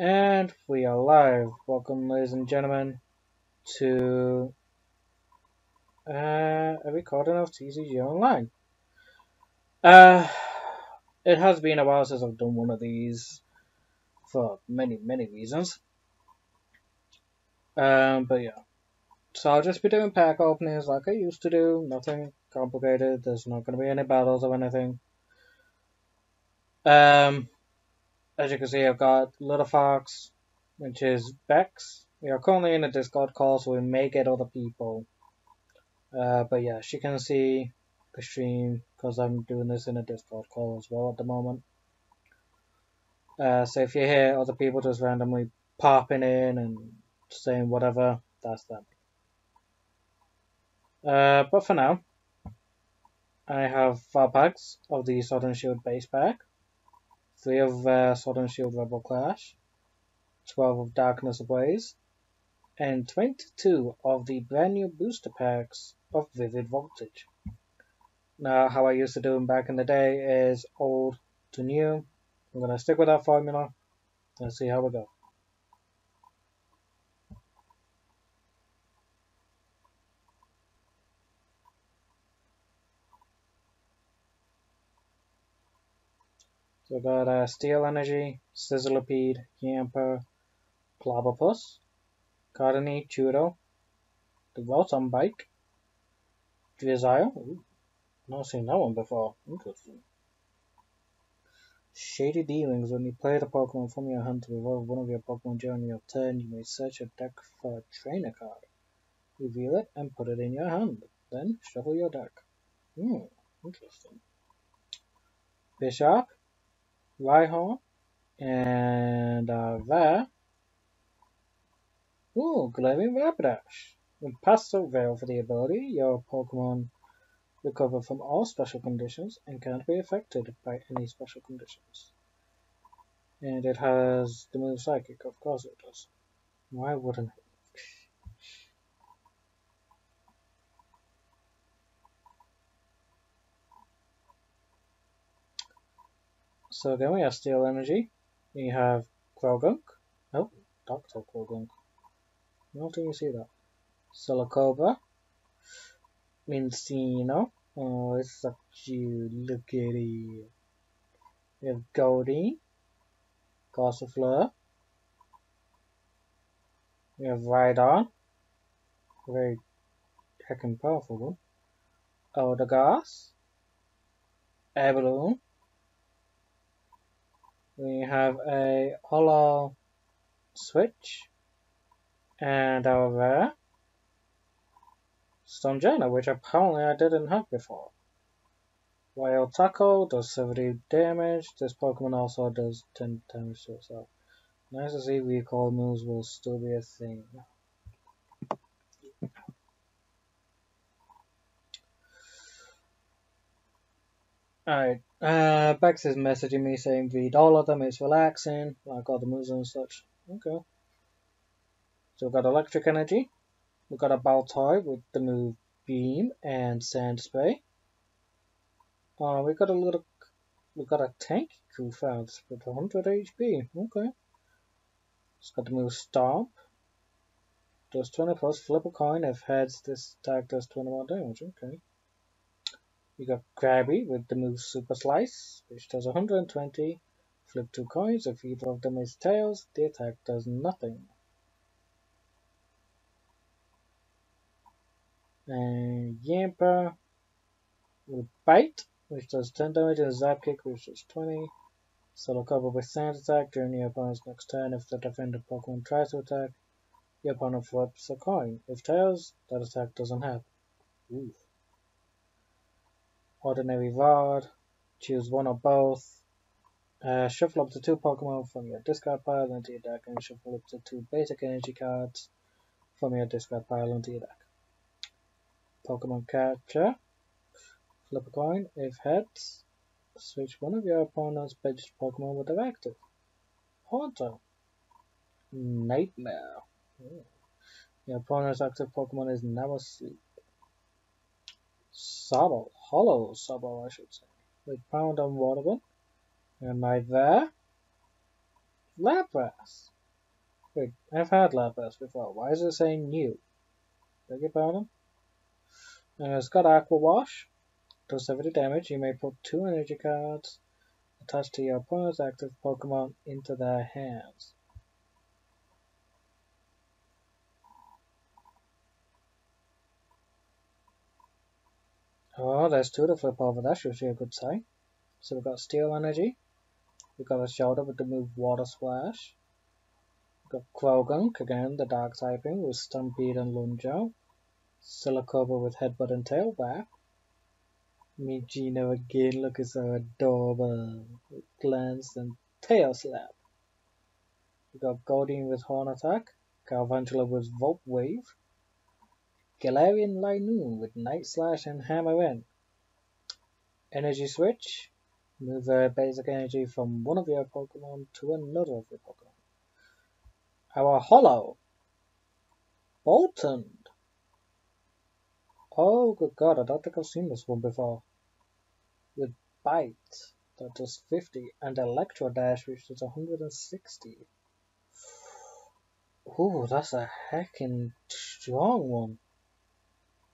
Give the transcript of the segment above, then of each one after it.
And we are live. Welcome, ladies and gentlemen, to uh, a recording of TCG Online. Uh, it has been a while since I've done one of these for many, many reasons. Um, but yeah. So I'll just be doing pack openings like I used to do. Nothing complicated. There's not going to be any battles or anything. Um, as you can see, I've got Little Fox, which is Bex. We are currently in a Discord call, so we may get other people. Uh, but yeah, she can see the stream because I'm doing this in a Discord call as well at the moment. Uh, so if you hear other people just randomly popping in and saying whatever, that's them. Uh, but for now, I have five packs of the and Shield base pack three of uh, Sword and Shield Rebel Clash, 12 of Darkness Ablaze, and 22 of the brand new booster packs of Vivid Voltage. Now, how I used to do them back in the day is old to new. I'm going to stick with that formula. Let's see how we go. We got uh, Steel Energy, Sizzlipede, Yamper, Clobberpuss, Cardini, Chudo, the Rotom Bike, Drizzile, Ooh, not seen that one before, interesting. Shady Dealings, when you play the Pokemon from your hand to evolve one of your Pokemon during your turn, you may search your deck for a trainer card. Reveal it and put it in your hand. Then shuffle your deck. Hmm, interesting. Bishop, Rhyhorn, and uh, there. Ooh, Glowing Rapidash. When past the veil for the ability, your Pokemon recover from all special conditions and can't be affected by any special conditions. And it has the move Psychic, of course it does. Why wouldn't it? So then we have Steel Energy. We have Croagunk. Oh, Dr. Croagunk. How do you see that? Silicobra. Minccino. Oh, it's so cute. At it. We have Goldeen. Gossifleur. We have Rhydon. Very heckin' powerful one. Eldegoss. Abalone we have a holo switch and our rare Stonjourner, which apparently I didn't have before. Wild Tackle does 70 damage. This Pokemon also does 10 damage to itself. Nice to see recall moves will still be a thing. Alright, uh, Bex is messaging me saying read all of them, it's relaxing, like all the moves and such. Okay. So we've got Electric Energy, we've got a Baltoy with the move Beam and Sand Spray. Uh, we've got a little, we've got a tank Koufals with 100 HP, okay. It's got the move Stomp, does 20 plus, flip a coin, if heads this attack does 20 more damage, okay. You got Krabby with the move Super Slice, which does 120. Flip two coins. If either of them is tails, the attack does nothing. And Yamper with Bite, which does 10 damage, and Zap Kick, which does 20. Solo cover with Sand Attack during your opponent's next turn. If the defender Pokemon tries to attack, your opponent flips a coin. If tails, that attack doesn't happen. Ooh ordinary rod, choose one or both, uh, shuffle up to two Pokemon from your discard pile into your deck, and shuffle up to two basic energy cards from your discard pile into your deck. Pokemon Catcher, flip a coin, if heads, switch one of your opponent's benched Pokemon with their active. Haunter, Nightmare. Ooh. Your opponent's active Pokemon is now asleep. Sobble, hollow Sobble, I should say, with Pound and Watergun. And right there, Lapras! Wait, I've had Lapras before. Why is it saying new? Beg your pardon? Uh, it's got Aqua Wash. Does 70 damage. You may put two energy cards attached to your opponent's active Pokemon into their hands. Oh, there's two to flip over. That's usually a good sign. So we've got Steel Energy. We've got a Shoulder with the move Water Splash. We've got Croagunk, again, the Dark typing with Stampede and Lunge out. Silicobra with Headbutt and Tail Whip. Minccino again looking so adorable. With Glance and Tail Slap. We've got Goldeen with Horn Attack. Galvantula with Volt Wave. Galarian Linoone with Night Slash and Hammer In. Energy Switch. Move a basic energy from one of your Pokemon to another of your Pokemon. Our Hollow. Boltund. Oh, good god, I don't think I've seen this one before. With Bite, that does 50, and Electro Dash, which does 160. Ooh, that's a heckin' strong one.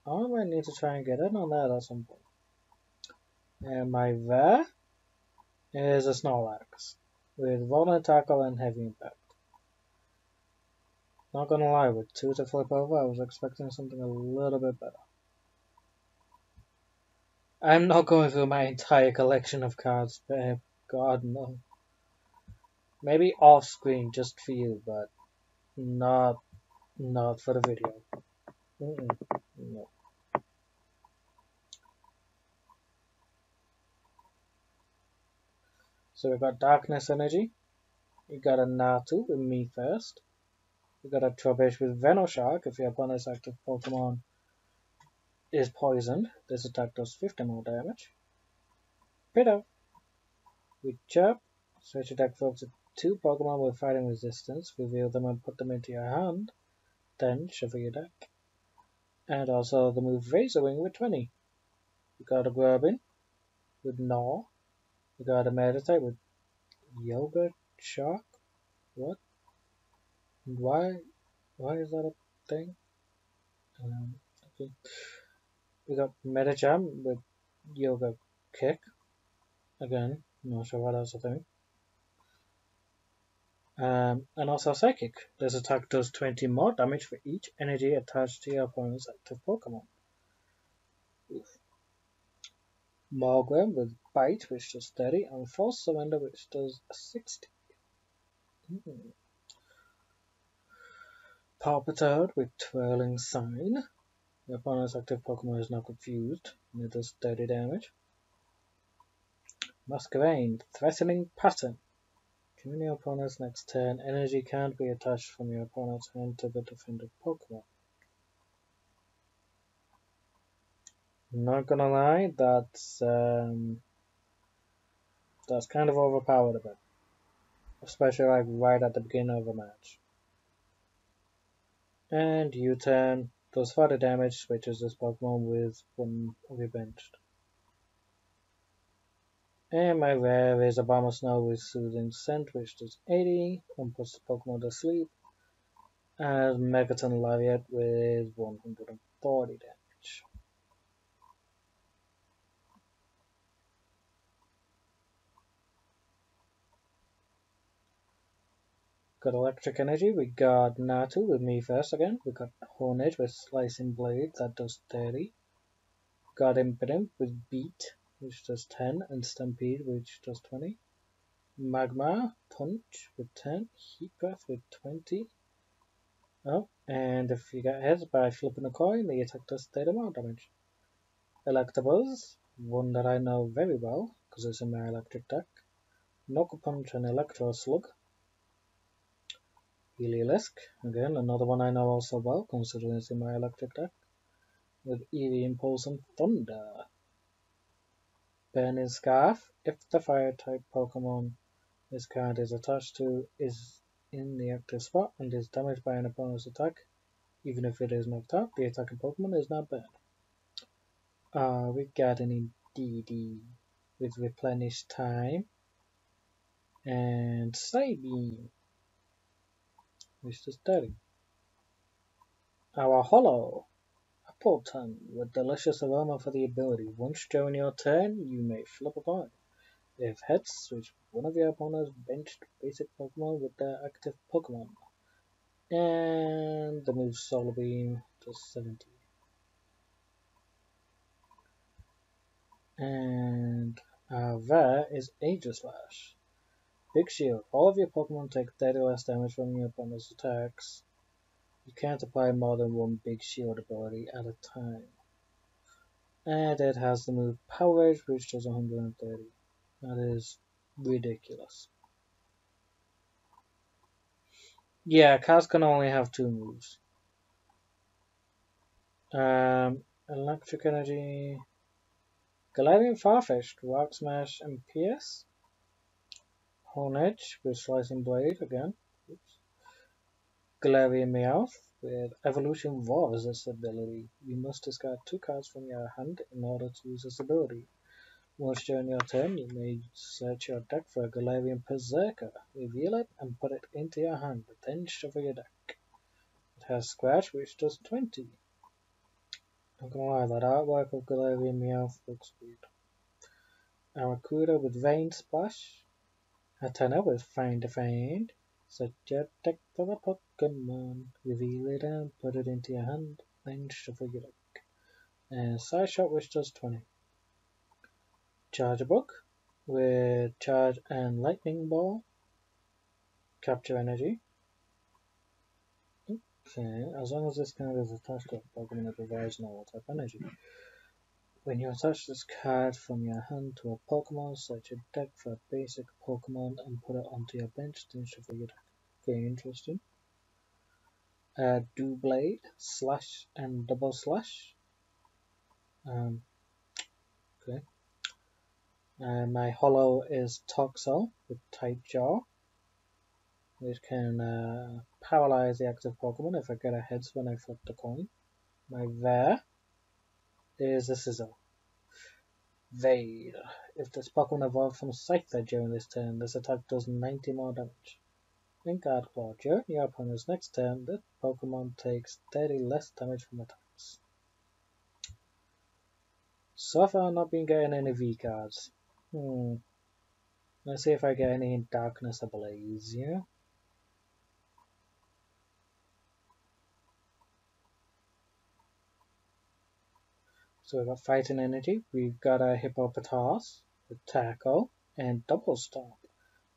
I might need to try and get in on that at some point. And my there is a Snorlax with Violent Tackle and Heavy Impact. Not gonna lie, with two to flip over, I was expecting something a little bit better. I'm not going through my entire collection of cards, babe. God, no. Maybe off screen just for you, but not not for the video. Mm -mm, no. So we've got Darkness Energy. We got a Natu with me first. We got a Trubbish with Venoshock if your opponent's active Pokemon is poisoned. This attack does 50 more damage. Pitter. With Chirp. Switch attack for up to two Pokemon with fighting resistance. Reveal them and put them into your hand. Then shuffle your deck. And also the move Razor Wing with 20. We got a Grubbin with Gnaw. We got a Meditite with Yoga Shock. What? Why? Why is that a thing? Um, okay. We got Medicham with Yoga Kick. Again, not sure why that's a thing. Um, and also Psychic. This attack does 20 more damage for each energy attached to your opponent's active Pokemon. Oof. Morgrem with Bite, which does 30, and False Surrender, which does 60. Mm. Palpitoad with Twirling Sign. Your opponent's active Pokemon is now confused, and it does 30 damage. Masquerain, Threatening Pattern. During your opponent's next turn, energy can't be attached from your opponent's hand to the defended Pokemon. Not gonna lie, that's um, that's kind of overpowered a bit, especially like right at the beginning of a match. And U-turn does further damage, switches this Pokemon with one of your benched. And my rare is a Bomber Snow with Soothing Scent, which does 80 and puts the Pokemon to sleep. And Megaton Lariat with 140 damage. Got Electric Energy, we got Natu with me first again, we got Honedge with Slicing Blade, that does 30. Got Impidimp with Beat, which does 10, and Stampede, which does 20. Magma, Punch with 10, Heat Breath with 20. Oh, and if you get hit by flipping a coin, the attack does 30 more damage. Electabuzz, one that I know very well, because it's in my electric deck. Knuckle Punch and Electro Slug. Heliolisk, again another one I know also well, considering it's in my electric deck, with Eevee Impulse and Thunder. Burning Scarf, if the fire type Pokemon this card is attached to is in the active spot and is damaged by an opponent's attack, even if it is knocked out, the attacking Pokemon is not burned. Uh, we got an Indeedee with Replenish Time. And Psybeam, is 30. Our Hollow, Appletun, with delicious aroma for the ability. Once during your turn, you may flip a card. If heads, switch one of your opponent's benched basic Pokemon with their active Pokemon. And the move Solar Beam to 70. And uh, there is Aegislash. Big Shield. All of your Pokemon take 30 less damage from your opponent's attacks. You can't apply more than one Big Shield ability at a time. And it has the move Power Rage, which does 130. That is ridiculous. Yeah, Kaz can only have two moves. Um, electric energy. Galarian Farfetch'd, Rock Smash, and PS. Honedge with Slicing Blade again. Oops. Galarian Meowth with Evolution War as ability. You must discard two cards from your hand in order to use this ability. Once during your turn, you may search your deck for a Galarian Perrserker, reveal it, and put it into your hand, then shuffle your deck. It has Scratch, which does 20. I'm gonna lie, that artwork of Galarian Meowth looks weird. Arrokuda with Vein Splash, Hatenna will Find a Find, set your deck for the Pokemon, reveal it and put it into your hand, then shuffle your deck. And uh, side shot which does 20. Charjabug with Charge and Lightning Ball. Capture Energy. Okay, as long as this card is attached to a Pokemon that provides no type energy. When you attach this card from your hand to a Pokemon, set your deck for a basic Pokemon and put it onto your bench, then shuffle your deck. Very interesting. Uh, Doublade, Slash, and Double Slash. Um, okay. Uh, my hollow is Toxel with Type Jaw, which can uh, paralyze the active Pokemon if I get a heads when I flip the coin. My There is a Scizor. Vade. If this Pokemon evolves from Scyther during this turn, this attack does 90 more damage. In Guard Claw, during your opponent's next turn, this Pokemon takes 30 less damage from attacks. So far, I've not been getting any V cards. Hmm. Let's see if I get any Darkness Ablaze, yeah? So we've got Fighting Energy, we've got a Hippopotas with Tackle and Double Stomp.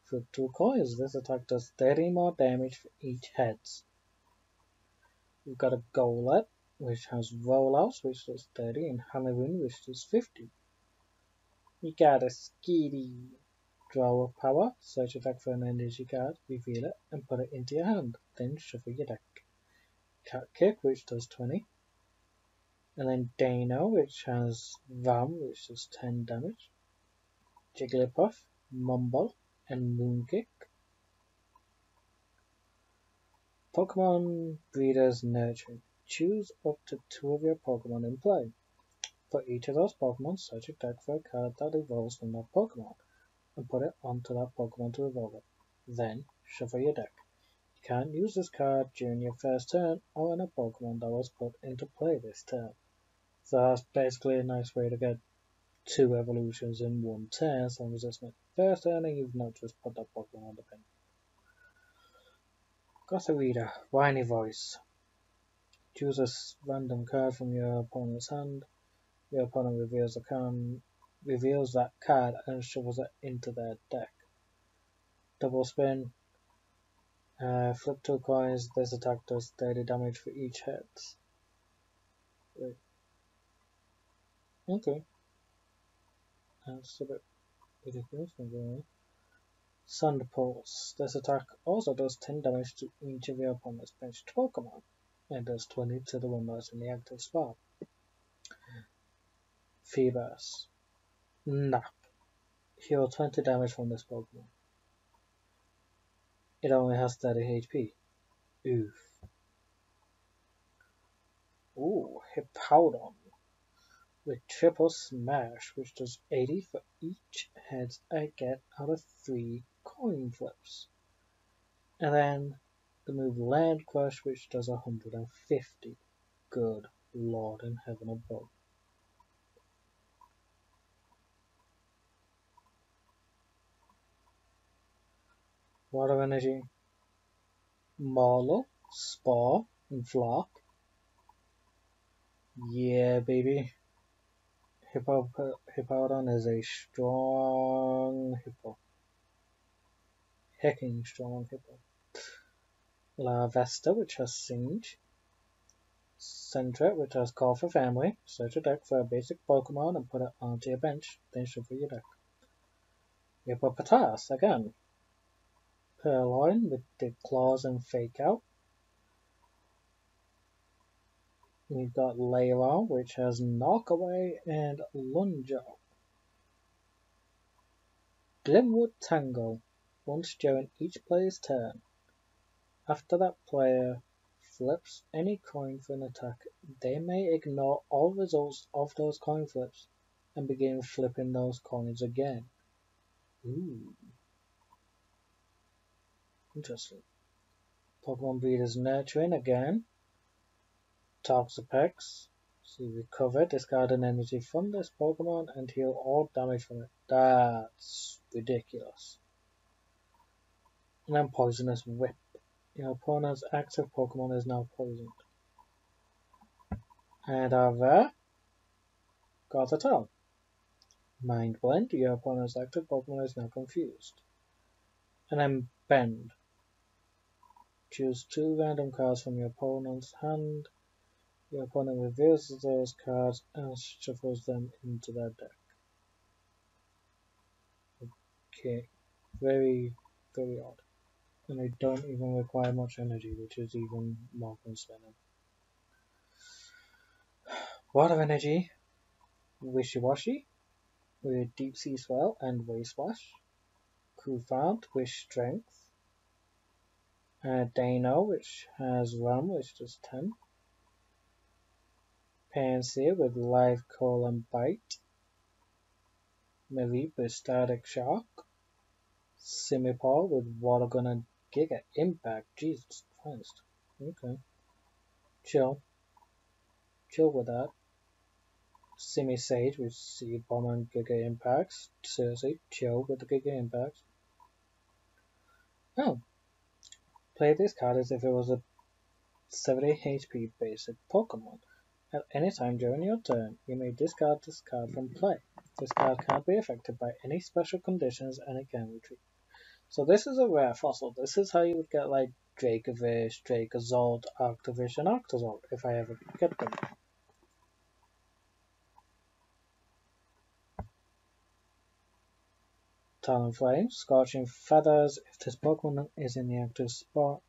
For two coins, this attack does 30 more damage for each heads. We've got a Golett, which has Rollouts, which does 30, and Hammerun, which does 50. You got a skitty draw of power, search your deck for an energy card, reveal it, and put it into your hand. Then shuffle your deck. Cat Kick, which does 20. And then Dano, which has Vam, which does 10 damage. Jigglypuff, Mumble, and Moonkick. Pokemon Breeders Nurturing. Choose up to two of your Pokemon in play. For each of those Pokemon, search your deck for a card that evolves from that Pokemon, and put it onto that Pokemon to evolve it. Then, shuffle your deck. You can't use this card during your first turn or on a Pokemon that was put into play this turn. So that's basically a nice way to get two evolutions in one turn, as long as it's not first turn you've not just put that Pokemon on the bench. Gothorita, whiny voice. Choose a random card from your opponent's hand your opponent reveals a card, reveals that card and shovels it into their deck. Double spin. Uh, flip two coins. This attack does 30 damage for each hit. Wait. Okay. That's a bit ridiculous. Sand Pulse. This attack also does 10 damage to each of your opponent's benched Pokemon, and does 20 to the one that's in the active spot. Feebas. Nap. Heal 20 damage from this Pokemon. It only has 30 HP. Oof. Ooh, Hippowdon. With triple smash, which does 80 for each heads I get out of 3 coin flips. And then the move Land Crush, which does 150. Good Lord in heaven above. Water Energy, Marlow, Spore, and Flock. Yeah, baby. Hippo, Hippowdon is a strong hippo. Hecking strong hippo. Larvesta, which has Singe. Sentret, which has Call for Family. Search your deck for a basic Pokemon and put it onto your bench, then shuffle your deck. Hippopotas, again. Purrloin with the claws and fake out. We've got Layla, which has Knockaway and Lunge Out. Glimwood Tangle. Once during each player's turn. After that player flips any coin for an attack, they may ignore all results of those coin flips and begin flipping those coins again. Ooh. Interesting. Pokemon Breeders Nurturing again. Toxapex. See, recover, discard an energy from this Pokemon and heal all damage from it. That's ridiculous. And then Poisonous Whip. Your opponent's active Pokemon is now poisoned. And over Gothitelle. Mind Blend. Your opponent's active Pokemon is now confused. And then Bend. Choose two random cards from your opponent's hand. Your opponent reveals those cards and shuffles them into their deck. Okay, very, very odd. And they don't even require much energy, which is even more concerning. Water energy, Wishiwashi, with Deep Sea Swell and Wave Splash, Cufant with Strength, uh, Dano, which has Rum, which does 10, Pansear with Live Coal and Bite, Mareep with Static Shock, Simipour with Water Gun and Giga Impact, Jesus Christ. Okay. Chill. Chill with that. Simisage with Seed Bomb and Giga Impacts. Seriously, chill with the Giga Impacts. Oh. Play this card as if it was a 70 HP basic Pokemon. At any time during your turn, you may discard this card from play. This card can't be affected by any special conditions and it can retreat. So this is a rare fossil. This is how you would get like Dracovish, Dracozolt, Arctovish, and Arctozolt if I ever get them. Talonflame, Scorching Feathers. If this Pokemon is in the active spot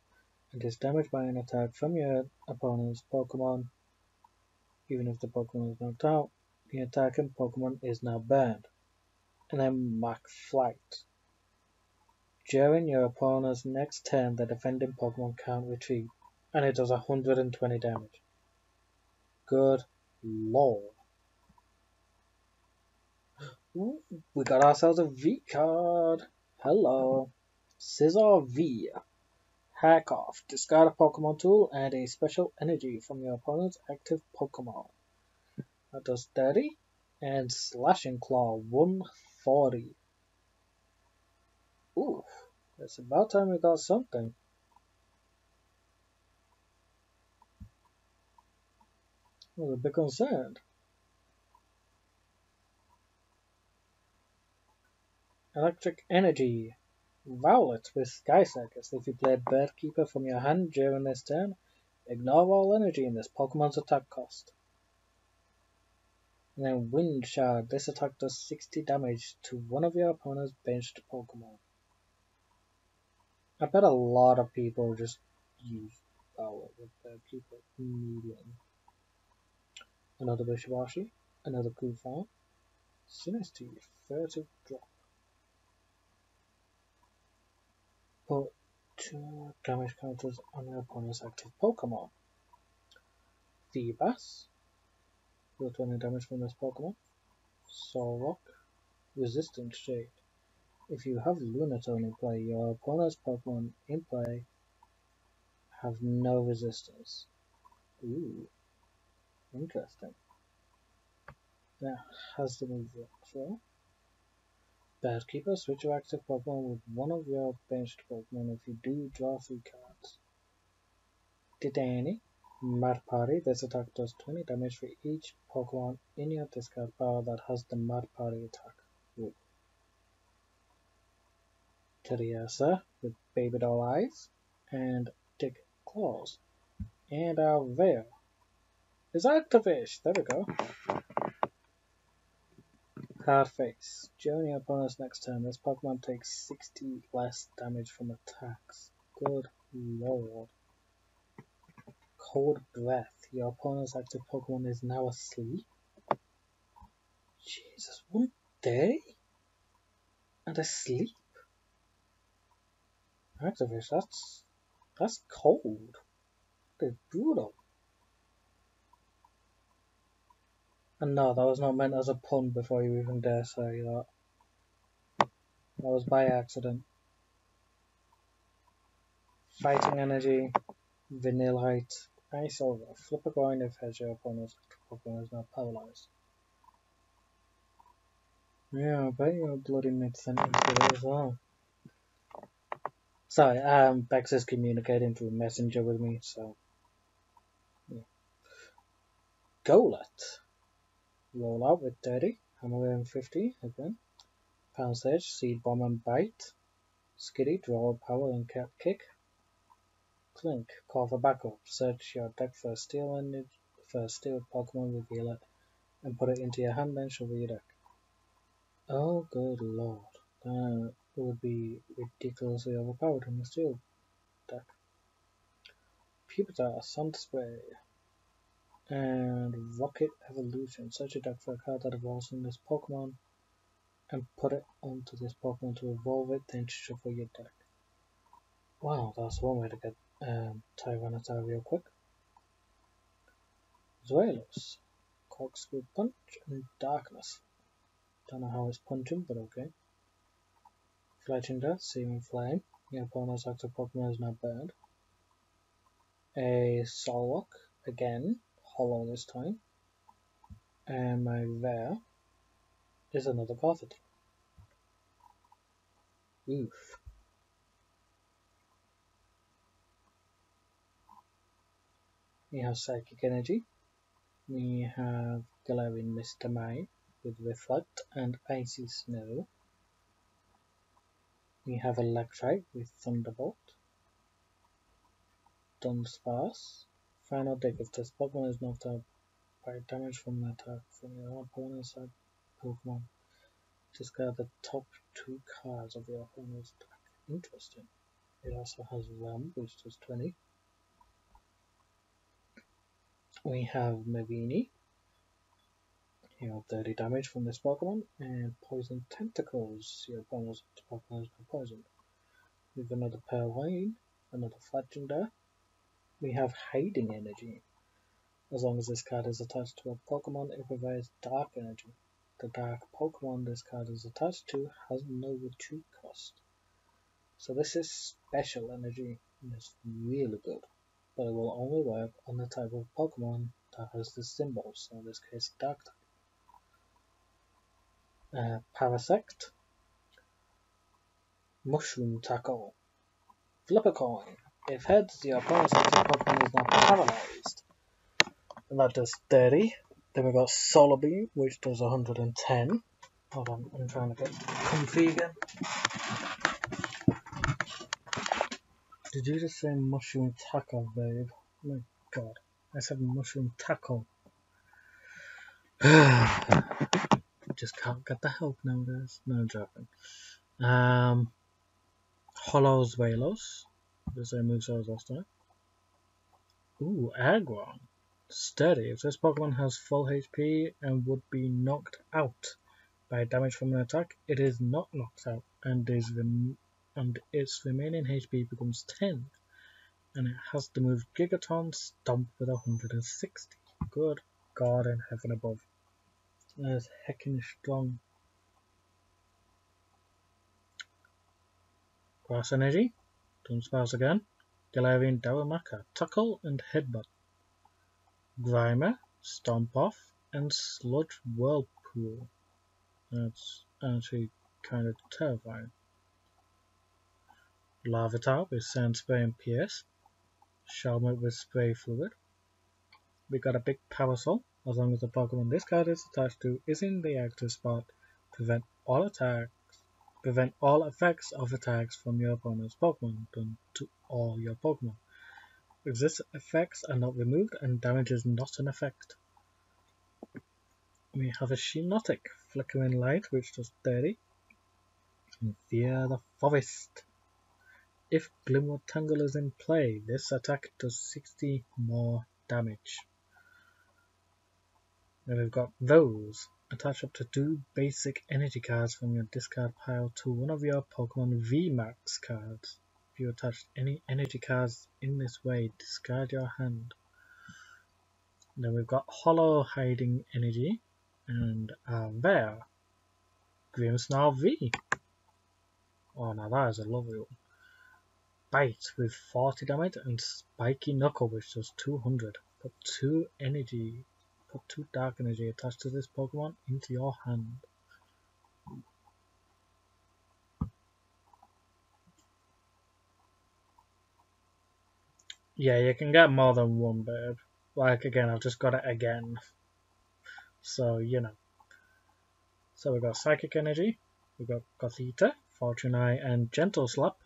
and is damaged by an attack from your opponent's Pokemon, even if the Pokemon is knocked out, the attacking Pokemon is now burned. And then Mach Flight. During your opponent's next turn, the defending Pokemon can't retreat, and it does 120 damage. Good lord. Ooh, we got ourselves a V card. Hello. Scizor V. Hack off. Discard a Pokemon tool and a special energy from your opponent's active Pokemon. That does 30. And Slashing Claw 140. Ooh, it's about time we got something. I was a bit concerned. Electric Energy. Violet with Sky Circus. If you play Bird Keeper from your hand during this turn, ignore all energy in this Pokemon's attack cost. And then Wind Shard. This attack does 60 damage to one of your opponent's benched Pokemon. I bet a lot of people just use power with their people immediately. Another Wishiwashi, another Cufant, Sinistea, Furtive Drop. Put two damage counters on your opponent's active Pokemon. Feebas, deal 20 damage from this Pokemon. Solrock, Resistant Shade. If you have Lunatone in play, your opponent's Pokemon in play have no resistance. Ooh, interesting. That has the move so. Keeper, switch your active Pokemon with one of your benched Pokemon. If you do, draw three cards. Titani, Mud Party. This attack does 20 damage for each Pokemon in your discard pile that has the Mud Party attack. Ooh. Teddiursa with Baby Doll Eyes and Dick Claws. And our Veil is Arctovish. There we go. Card face. Your opponent's next turn, this Pokemon takes 60 less damage from attacks. Good lord. Cold Breath. Your opponent's active Pokemon is now asleep. Jesus, one day? And asleep? Arctovish, that's that's cold. That's brutal. And no, that was not meant as a pun before you even dare say that. That was by accident. Fighting energy, vanillite, ice over. Flip a coin if has your opponent's Pokemon is not paralyzed. Yeah, I bet you bloody mid sentence with it as well. Sorry, um, Bex is communicating through Messenger with me, so. Yeah. Golett. Roll out with 30, hammer in 50 again. Pound Sledge, Seed Bomb and Bite. Skitty, Draw Power and Cap Kick. Klink, call for backup. Search your deck for a steel and for a steel Pokemon, reveal it, and put it into your hand, then shuffle your deck. Oh, good lord. That would be ridiculously overpowered in the steel deck. Pupitar, Sun Spray, and Rocket Evolution. Search your deck for a card that evolves from this Pokemon and put it onto this Pokemon to evolve it, then shuffle your deck. Wow, that's one way to get um, Tyranitar real quick. Zweilous, Corkscrew Punch, and Darkness. Don't know how it's punching, but okay. Fletchinder, Seeming Flame. Your opponent's active Pokemon is now burned. A Solrock, again, hollow this time. And my there is another Gothita. Oof. We have Psychic Energy. We have Galarian Mr. Mime with Reflect and Icy Snow. We have Electrike with Thunderbolt. Dunsparce. Final deck if this Pokemon is knocked out by damage from an attack from your opponent's side Pokemon, discard the top two cards of your opponent's deck. Interesting. It also has Ram, which does 20. We have Mavini. You have 30 damage from this Pokemon, and Poison Tentacles. Your opponent's Pokemon is poisoned. We have another Purrloin, another Fletchinder, we have Hiding Energy. As long as this card is attached to a Pokemon, it provides Dark Energy. The Dark Pokemon this card is attached to has no retreat cost. So this is special energy and it's really good. But it will only work on the type of Pokemon that has this symbol, so in this case Dark type. Uh, Parasect, Mushroom Tackle, Flip a coin, if heads, your opponent's Pokemon is now paralyzed. And that does 30. Then we've got Solar Beam, which does 110. Hold on, I'm trying to get comfy again. Did you just say mushroom tackle, babe? Oh my god. I said mushroom tackle. just can't get the help nowadays. No, I'm joking. Um, Hollows Velos. The same moves as last time. Ooh, Aggron. Steady. If this Pokemon has full HP and would be knocked out by damage from an attack, it is not knocked out and is and its remaining HP becomes 10. And it has to move Gigaton Stomp with 160. Good God in heaven above. That is heckin' strong. Grass Energy, Dunsparce again, Galarian Darumaka, Tackle and Headbutt, Grimer, Stomp Off, and Sludge Whirlpool. That's actually kind of terrifying. Larvitar with Sand Spray and Pierce. Shelmet with Spray Fluid. We got a big Parasol, as long as the Pokemon this card is attached to is in the active spot, prevent all attacks prevent all effects of attacks from your opponent's Pokemon done to all your Pokemon. These effects are not removed and damage is not an effect. We have a Shiinotic, Flickering Light, which does 30. And Fear the Forest. If Glimwood Tangle is in play, this attack does 60 more damage. Then we've got those. Attach up to two basic energy cards from your discard pile to one of your Pokemon VMAX cards. If you attach any energy cards in this way, discard your hand. Then we've got Hollow Hiding Energy and there, Grimmsnarl V. Oh, now that is a lovely one. Bite with 40 damage and Spiky Knuckle which does 200. Put two energy Put two Dark Energy attached to this Pokemon into your hand. Yeah, you can get more than one, babe. Like, again, I've just got it again. So, you know. So we've got Psychic Energy, we've got Gothita, Fortune Eye, and Gentle Slap.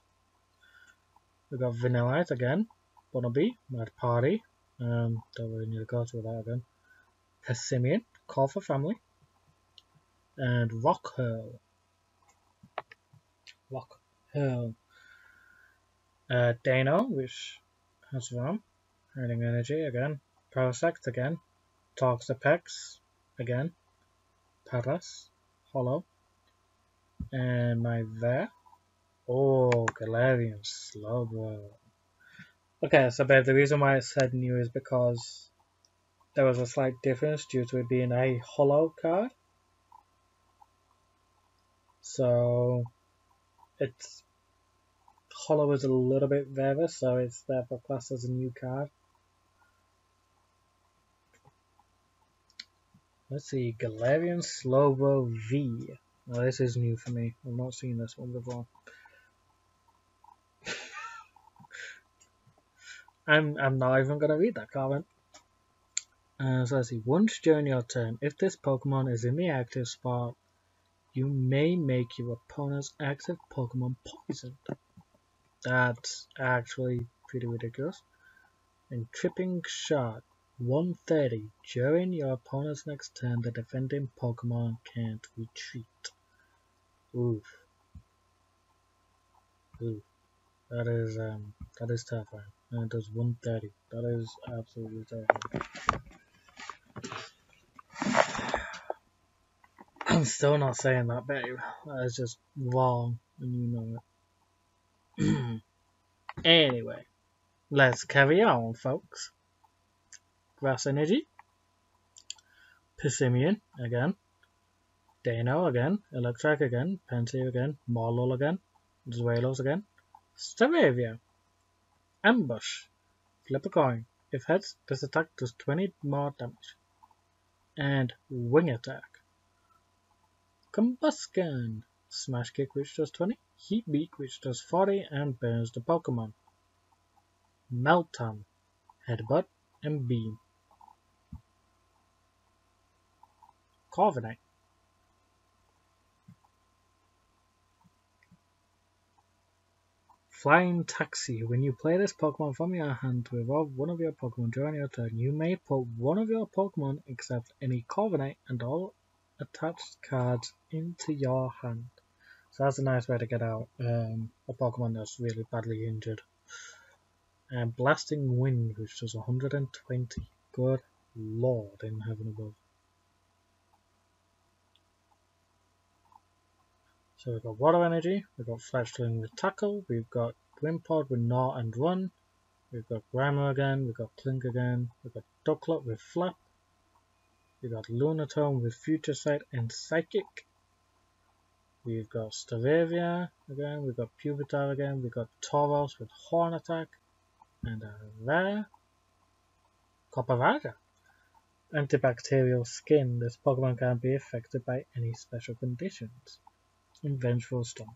We've got Vanillite again, Bunnelby, Mad Party, um, don't really need to go through that again. Passimian, Call for Family, and Rock Hurl. Rock Hurl. Uh, Dano, which has RAM, Hurling Energy again, Parasect again, Talks Toxapex again, Paras, Hollow, and my Ver. Oh, Galarian Slowbro. Okay, so babe, the reason why I said new is because there was a slight difference due to it being a hollow card. So it's hollow is a little bit rarer, so it's therefore classed as a new card. Let's see, Galarian Slowbro V. Well, this is new for me. I've not seen this one before. I'm I'm not even gonna read that comment. Uh, so let's see, once during your turn, if this Pokemon is in the active spot, you may make your opponent's active Pokemon poisoned. That's actually pretty ridiculous. And Tripping Shot, 130. During your opponent's next turn, the defending Pokemon can't retreat. Oof. Oof. That is, um, that is terrifying. And it does 130. That is absolutely terrifying. I'm still not saying that, babe. That is just wrong, and you know it. anyway, let's carry on, folks. Grass Energy. Passimian again. Dano again. Electric again. Pensive again. Marlow again. Zweilous again. Staravia. Ambush. Flip a coin. If heads, this attack does 20 more damage. And Wing Attack. Combusken, Smash Kick which does 20, Heat Beat which does 40 and burns the Pokemon. Meltan, Headbutt and Beam. Corviknight. Flying Taxi. When you play this Pokemon from your hand to evolve one of your Pokemon during your turn, you may put one of your Pokemon except any Corviknight and all attached cards into your hand. So that's a nice way to get out um, a Pokemon that's really badly injured. And Blasting Wind, which does 120. Good lord in heaven above. So we've got Water Energy, we've got Fletchling with Tackle, we've got Wimpod with Gnaw and Run, we've got Grimer again, we've got Klink again, we've got Ducklett with Flap, we got Lunatone with Future Sight and Psychic. We've got Staravia again, we've got Pupitar again, we've got Tauros with Horn Attack, and a rare Copperajah. Antibacterial Skin. This Pokemon can't be affected by any special conditions. And Vengeful Storm.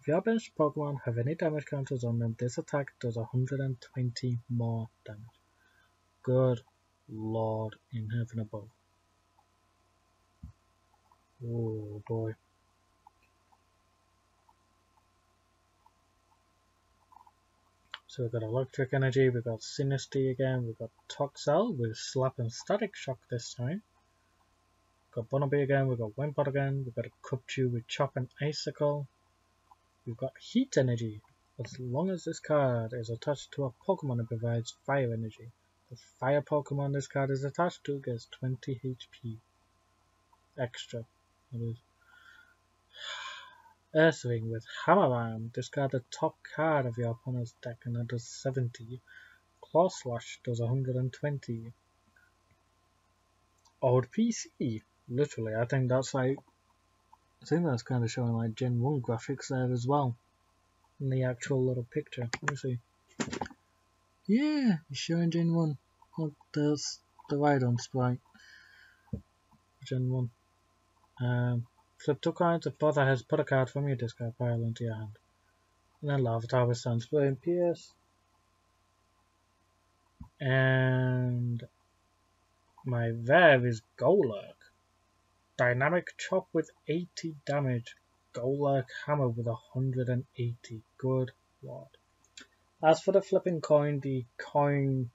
If your bench Pokemon have any damage counters on them, this attack does 120 more damage. Good lord in heaven above. Oh boy. So we've got Electric Energy, we've got Sinistea again, we've got Toxel with Slap and Static Shock this time. We've got Bunnelby again, we've got Wimpod again, we've got a Cubchoo with Chop and Icicle. We've got Heat Energy. As long as this card is attached to a Pokemon, it provides Fire Energy. The Fire Pokemon this card is attached to gets 20 HP extra. Earthling with Hammerman. Discard the top card of your opponent's deck and that does 70. Claw Slash does 120. Old PC. Literally, I think that's like. I think that's kind of showing like Gen 1 graphics there as well. In the actual little picture. Let me see. Yeah, it's showing Gen 1. Look, there's the Rhydon sprite. Gen 1. Um, Flip two cards. If both has put a card from your discard pile into your hand. And then Larvitar with Sunspray and Pierce. And my Verve is Golurk. Dynamic Chop with 80 damage. Golurk Hammer with 180. Good lord. As for the flipping coin, the coin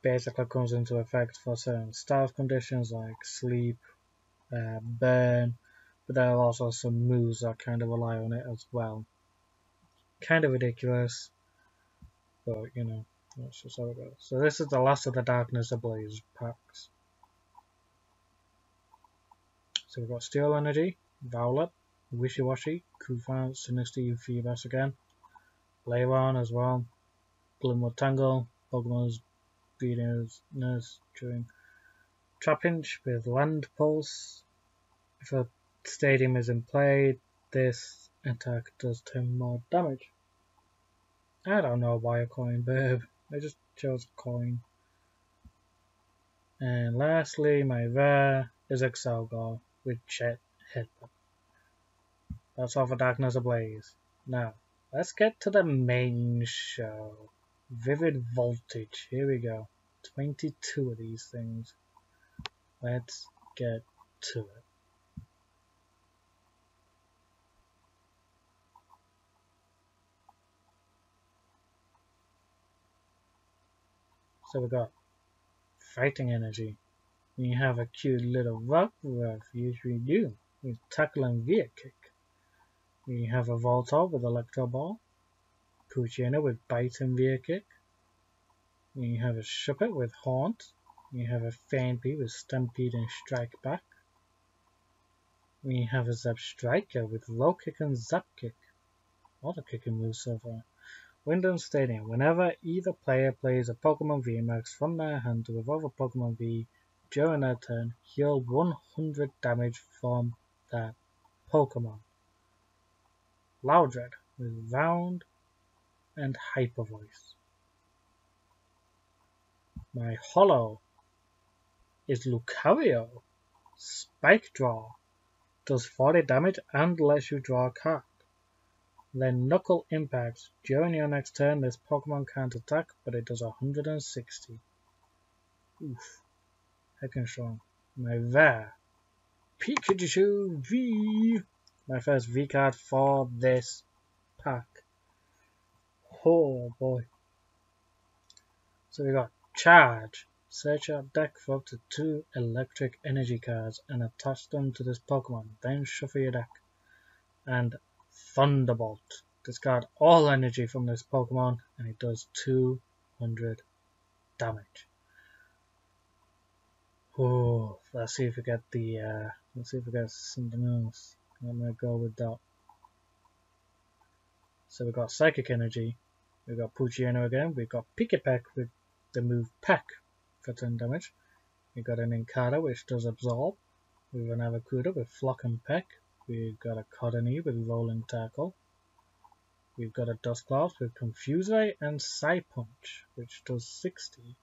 basically comes into effect for certain staff conditions like sleep, uh, burn, but there are also some moves that kind of rely on it as well. Kind of ridiculous, but you know, that's just how it goes. So this is the last of the Darkness Ablaze packs. So we've got Steel Energy, Vowlet, Wishiwashi, Kufan, Sinistea, Feebas again, Lairon as well, Glimwood Tangle, Pokemon's Venus, Nurse, during Trapinch with Land Pulse. If a stadium is in play, this attack does 10 more damage. I don't know why a coin, but I just chose coin. And lastly, my rare is Excelgar with Jet Headbutt. That's all for Darkness Ablaze. Now, let's get to the main show. Vivid Voltage. Here we go. 22 of these things. Let's get to it. So we got fighting energy. We have a cute little rock yes we do, with tackle and Rear Kick. We have a Voltorb with Electro Ball, Poochyena with bite and Rear Kick. We have a Shuppet with Haunt. We have a Phanpy with Stampede and Strike Back. We have a Zap Striker with Low Kick and Zap Kick. All the kicking moves so far. Wyndon Stadium. Whenever either player plays a Pokemon VMAX from their hand to evolve a Pokemon V during their turn, heal 100 damage from that Pokemon. Loudred with Round and Hyper Voice. My Hollow is Lucario. Spike Draw does 40 damage and lets you draw a card. Then Knuckle Impact. During your next turn, this Pokemon can't attack, but it does 160. Oof. Heckin' strong. My Ver. Pikachu V. My first V card for this pack. Oh boy. So we got Charge. Search your deck for two electric energy cards and attach them to this Pokemon. Then shuffle your deck. And Thunderbolt. Discard all energy from this Pokemon and it does 200 damage. Oh, let's see if we get the, uh, let's see if we get something else. I'm gonna go with that. So we've got Psychic Energy, we've got Poochyena again, we've got Pikipek with the move Peck for 10 damage. We've got an Incada which does Absorb, we got an Arrokuda with Flock and Peck, we've got a Cottonee with Rolling Tackle. We've got a Dusclops with Confuse Ray and Psy Punch, which does 60.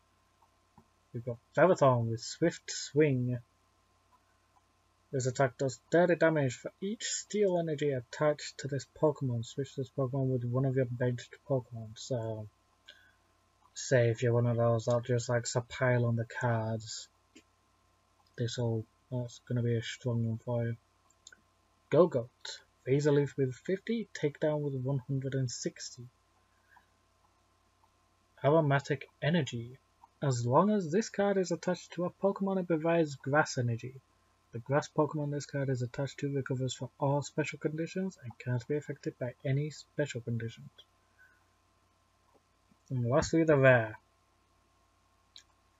We've got Ferrothorn with Swift Swing. This attack does 30 damage for each Steel Energy attached to this Pokemon. Switch this Pokemon with one of your benched Pokemon. So, say if you're one of those that just likes a pile on the cards, this will that's going to be a strong one for you. Gogoat. Razor Leaf with 50, Takedown with 160. Aromatic Energy. As long as this card is attached to a Pokemon, it provides Grass Energy. The grass Pokemon this card is attached to recovers from all special conditions and can't be affected by any special conditions. And lastly, the rare.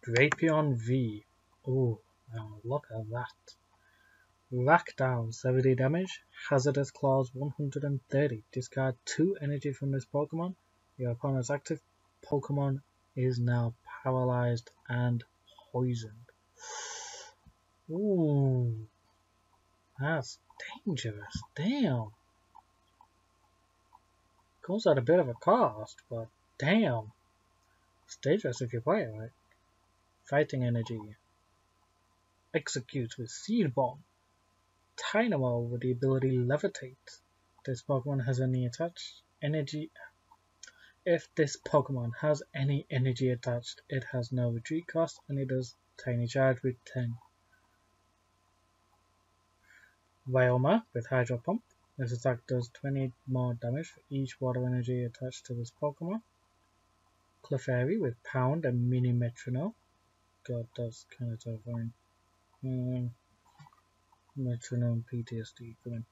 Drapion V. Oh, now look at that. Wrack down 70 damage, Hazardous Claws 130. Discard 2 energy from this Pokemon. Your opponent's active Pokemon is now paralyzed and poisoned. Ooh, that's dangerous. Damn. Comes at a bit of a cost, but damn. It's dangerous if you play it right. Fighting energy. Exeggcute with Seed Bomb. Tynamo with the ability Levitate. This Pokemon has any attached energy. If this Pokemon has any energy attached, it has no retreat cost and it does Tiny Charge with 10. Wailmer with Hydro Pump. This attack does 20 more damage for each water energy attached to this Pokemon. Clefairy with Pound and Mini Metronome. God, that's kind of terrifying. Um, metronome PTSD coming.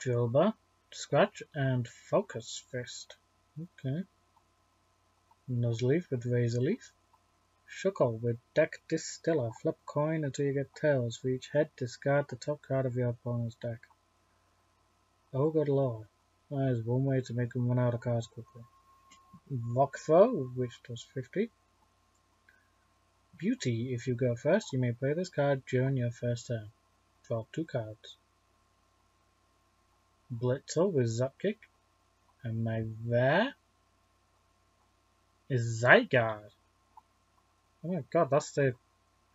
Drilbur, Scratch, and Focus Fist. Okay. Nuzleaf with Razor Leaf. Shuckle with Deck Distiller. Flip coin until you get tails. For each head, discard the top card of your opponent's deck. Oh good lord. That is one way to make them run out of cards quickly. Rock which does 50. Beauty, if you go first, you may play this card during your first turn. Draw two cards. Blitzle with Zap Kick. And my there is Zygarde. Oh my god, that's the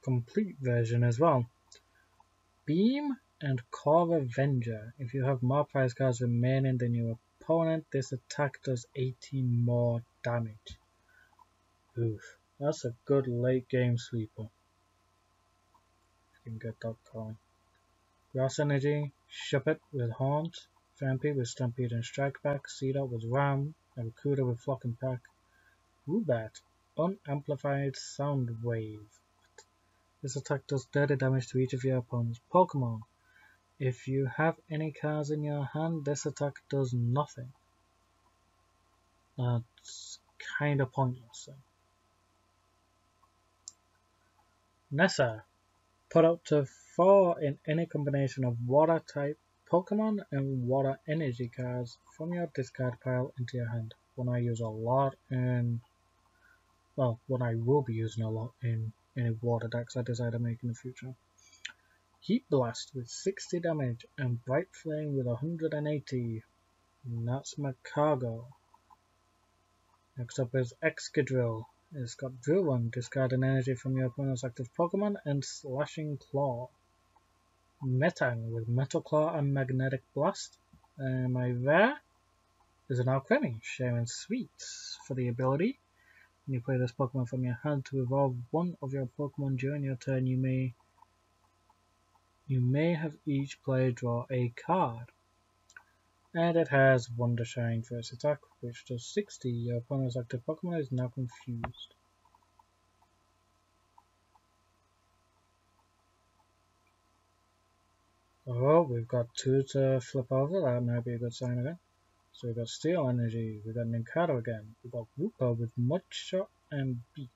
complete version as well. Beam and Core Avenger. If you have more prize cards remaining than your opponent, this attack does 18 more damage. Oof. That's a good late game sweeper. If you can get that going. Grass Energy, Shuppet with Haunt, Phanpy with Stampede and Strike Back, Seedot with Ram, and Recruiter with Flock and Pack. Woobat, Unamplified Sound Wave. This attack does 30 damage to each of your opponent's Pokemon. If you have any cards in your hand, this attack does nothing. That's kinda pointless. Then. Nessa. Put up to 4 in any combination of water type Pokemon and water energy cards from your discard pile into your hand. One I use a lot in, well, one I will be using a lot in any water decks I decide to make in the future. Heat Blast with 60 damage and Bright Flame with 180. And that's cargo. Next up is Excadrill. It's got Drill One, discard an energy from your opponent's active Pokemon, and Slashing Claw. Metang with Metal Claw and Magnetic Blast. And my rare is an Alcremie, sharing Sweets for the ability. When you play this Pokemon from your hand to evolve one of your Pokemon during your turn, you may you may have each player draw a card. And it has Wonder Shine attack, which does 60. Your opponent's active Pokemon is now confused. Oh, we've got two to flip over. That might be a good sign again. So we've got Steel Energy, we've got Nincada again, we've got Wooper with Mudshot and Beat.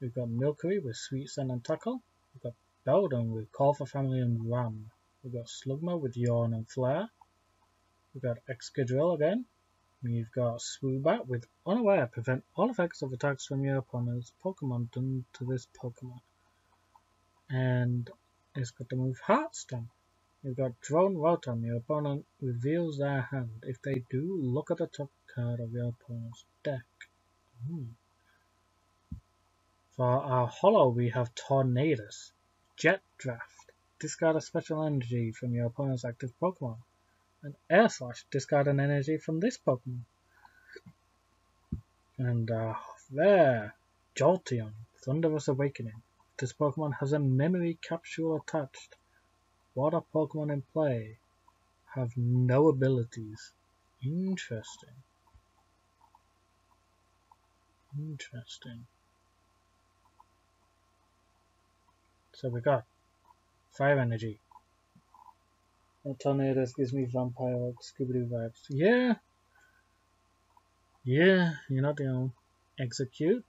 We've got Milcery with Sweet Scent and Tackle. We've got Beldum with Call for Family and Ram. We've got Slugma with Yawn and Flare. We've got Excadrill again. We've got Swoobat with Unaware. Prevent all effects of attacks from your opponent's Pokemon done to this Pokemon. and it's got the move Heartstomp. You've got Drone Rotom. Your opponent reveals their hand. If they do, look at the top card of your opponent's deck. Ooh. For our Hollow, we have Tornadus, Jet Draft. Discard a special energy from your opponent's active Pokemon. And Air Slash, discard an energy from this Pokemon. And uh, there, Jolteon, Thunderous Awakening. This Pokemon has a memory capsule attached. Water Pokemon in play have no abilities. Interesting. Interesting. So we got Fire Energy. And Tornadus gives me Vampire like Scooby-Doo vibes. Yeah. Yeah, you're not the only. Exeggcute.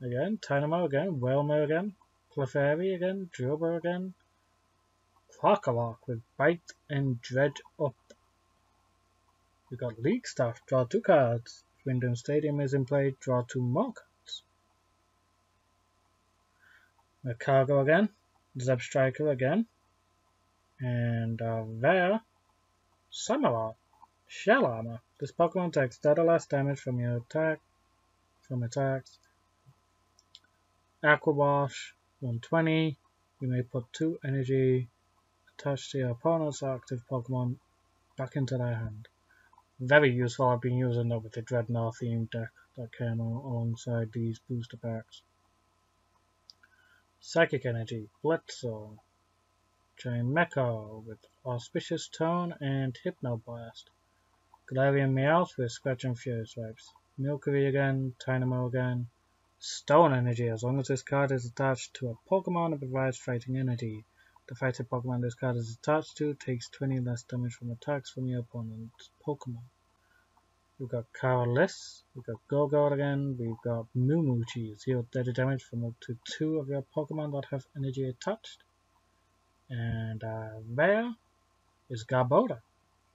Again. Tynamo again. Wailmer again. Clefairy again. Drobo again. Clarkalock with Bite and Dredge up. We got League Staff. Draw two cards. Wyndon Stadium is in play, draw two more cards. Cargo again. Zebstrika again. And uh, there, Samurott, Shell Armor. This Pokemon takes or less damage from your attack, from attacks. Aqua Wash, 120. You may put two energy attached to your opponent's active Pokemon back into their hand. Very useful. I've been using that with the Drednaw themed deck that came alongside these booster packs. Psychic Energy, Blitzle, Chimecho with Auspicious Tone and Hypnoblast. Galarian Meowth with Scratch and Fury Swipes. Milcery again, Tynamo again. Stone Energy, as long as this card is attached to a Pokemon, it provides fighting energy. The fighting Pokemon this card is attached to takes 20 less damage from attacks from your opponent's Pokemon. We've got Carlis, we've got Golgor again, we've got Mumuchi, 0 30 damage from up to 2 of your Pokemon that have energy attached. And uh, there is Garbodor.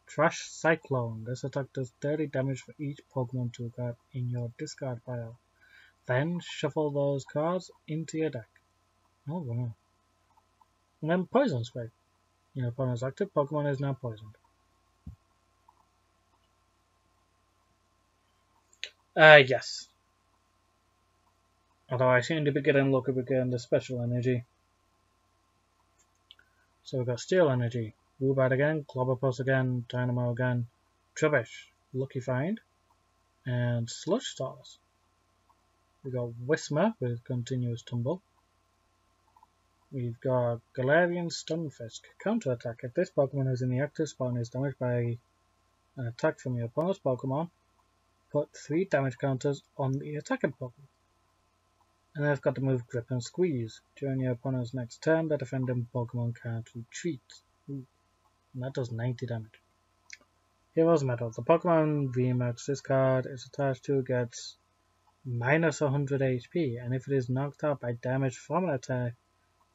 Trash Cyclone. This attack does 30 damage for each Pokemon to card in your discard pile. Then shuffle those cards into your deck. Oh wow. And then Poison Spray. Your opponent's active Pokemon is now poisoned. Uh, yes. Although I seem to be getting lucky with getting the special energy. So we've got Steel Energy, Woobat again, Clobbopus again, Tynamo again, Trubbish, Lucky Find, and Sludge Stars. We've got Whismur with Continuous Tumble. We've got Galarian Stunfisk, Counter Attack. If this Pokemon is in the active spot and is damaged by an attack from your opponent's Pokemon, put three damage counters on the attacking Pokemon. And I've got the move Grip and Squeeze. During your opponent's next turn, the defending Pokemon can't retreat. Ooh. And that does 90 damage. Heroes Medal. The Pokemon VMAX this card is attached to gets minus 100 HP, and if it is knocked out by damage from an attack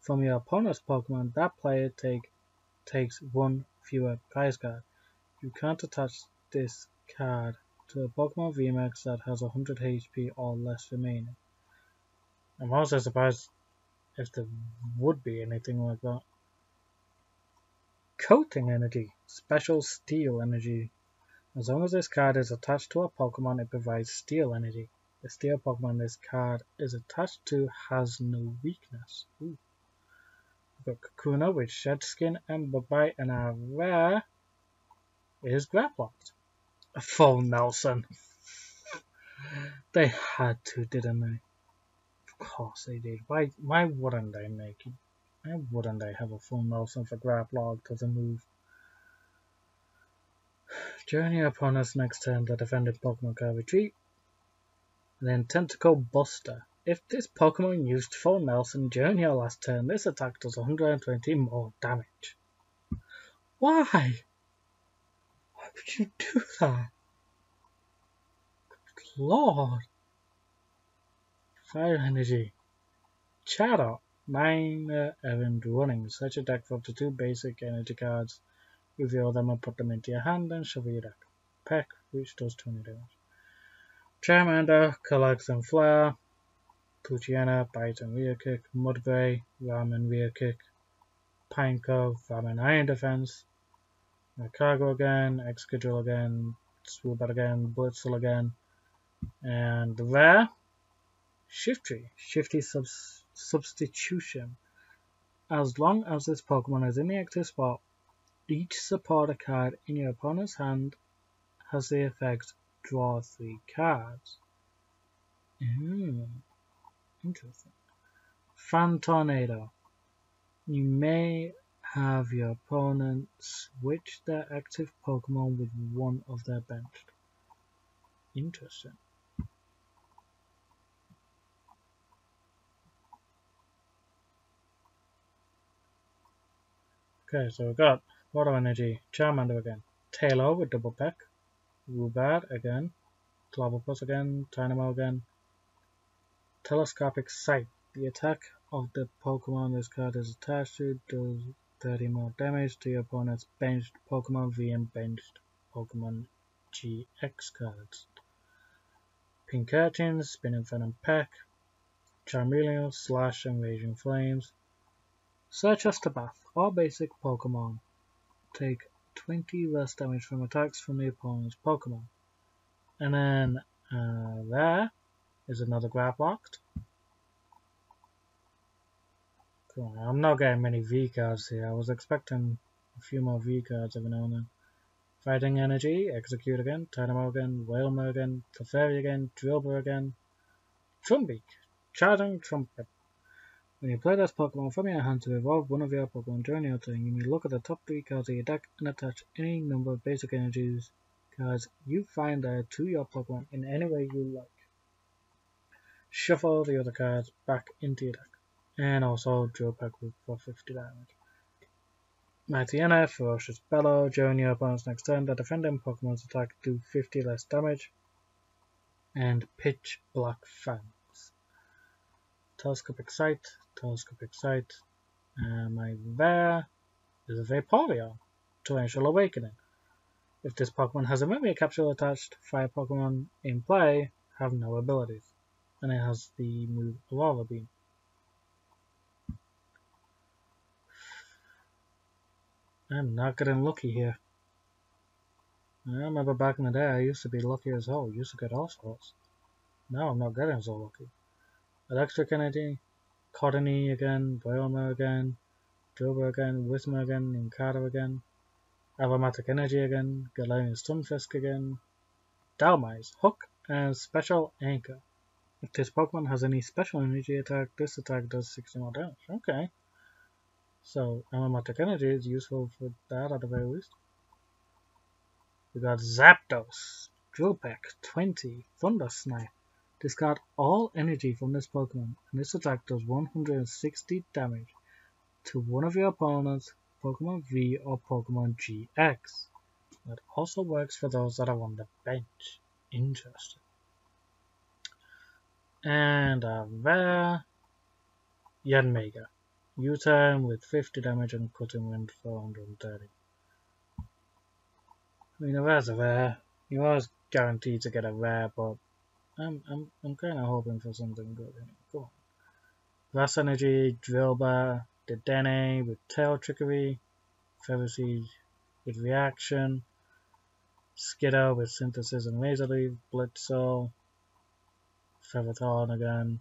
from your opponent's Pokemon, that player take takes one fewer prize card. You can't attach this card to a Pokemon VMAX that has 100 HP or less remaining. I'm also surprised if there would be anything like that. Coating Energy, Special Steel Energy. As long as this card is attached to a Pokemon, it provides Steel Energy. The Steel Pokemon this card is attached to has no weakness. Ooh. We've got Kakuna with Shed Skin, and Bite, and our rare is Grapploct. A full Nelson. they had to, didn't they? Of course they did. Why why wouldn't they make it? Why wouldn't they have a full Nelson for Grapploct to the move? Journey upon us next turn, the defending Pokemon can retreat. And then Tentacle Buster. If this Pokemon used full Nelson during your last turn, this attack does 120 more damage. Why? Would you do that? Good lord. Fire Energy. Chatot. Minor uh, event Running. Search your deck for up to two basic energy cards. Reveal them and put them into your hand and shuffle your deck. Peck, which does 20 damage. Charmander collects and Flare. Poochyena, Bite and Rear Kick, Mudbray, Ram and Rear Kick, Pineco, Ram and Iron Defense, Cargo again, Excadrill again, Swoobat again, Blitzle again, and the rare, Shiftry, Shifty subs Substitution. As long as this Pokemon is in the active spot, each supporter card in your opponent's hand has the effect draw three cards. Ooh, interesting. Fan Tornado. You may have your opponent switch their active Pokemon with one of their benched. Interesting. Okay, so we've got Water Energy, Charmander again, Taillow with double peck, Woobat again, Clobbopus again, Tynamo again, Telescopic Sight. The attack of the Pokemon this card is attached to does 30 more damage to your opponent's benched Pokemon V and benched Pokemon GX cards. Pinkerton, Spinning Venom Peck, Charmeleon, Slash and Raging Flames, Search us to Bath. All basic Pokemon take 20 less damage from attacks from the opponent's Pokemon. And then uh, there is another Grapploct. Cool. I'm not getting many V cards here. I was expecting a few more V cards every now and then. Fighting Energy, Exeggcute again, Tynamo again, Wailmer again, Clefairy again, Drilbur again, Trumbeak, Charging Trumpet. When you play this Pokemon from your hand to evolve one of your Pokemon during your turn, you may look at the top 3 cards of your deck and attach any number of basic energies cards you find there to your Pokemon in any way you like. Shuffle the other cards back into your deck. And also Drill Peck for 50 damage. Mightyena, Ferocious Bellow, during your opponent's next turn, the defending Pokemon's attack do 50 less damage. And Pitch Black Fangs. Telescopic Sight, telescopic sight. And my there is a Vaporeon, Torrential Awakening. If this Pokemon has a memory capsule attached, fire Pokemon in play have no abilities, and it has the move Aurora Beam. I'm not getting lucky here. I remember back in the day I used to be lucky as hell, used to get all sorts. Now I'm not getting so lucky. Electric Energy, Cottonee again, Bioma again, Drilbur again, Whismur again, Nincada again, Aromatic Energy again, Galarian Stunfisk again, Dhelmise, Hook, and Special Anchor. If this Pokemon has any special energy attack, this attack does 60 more damage. Okay. So, Aromatic Energy is useful for that at the very least. We got Zapdos, Drill Peck, 20, Thunder Snipe, Discard all energy from this Pokemon, and this attack does 160 damage to one of your opponent's Pokemon V or Pokemon GX. That also works for those that are on the bench. Interesting. And uh, a rare Yanmega. U-turn with 50 damage and cutting wind 430. I mean, a rare's a rare. You're always guaranteed to get a rare, but I'm I'm I'm kind of hoping for something good. Come on. Energy, Drilbur, Dedenne with Tail Trickery, Ferroseed with Reaction, Skiddo with Synthesis and Razor Leaf, Blitzle, Ferrothorn again,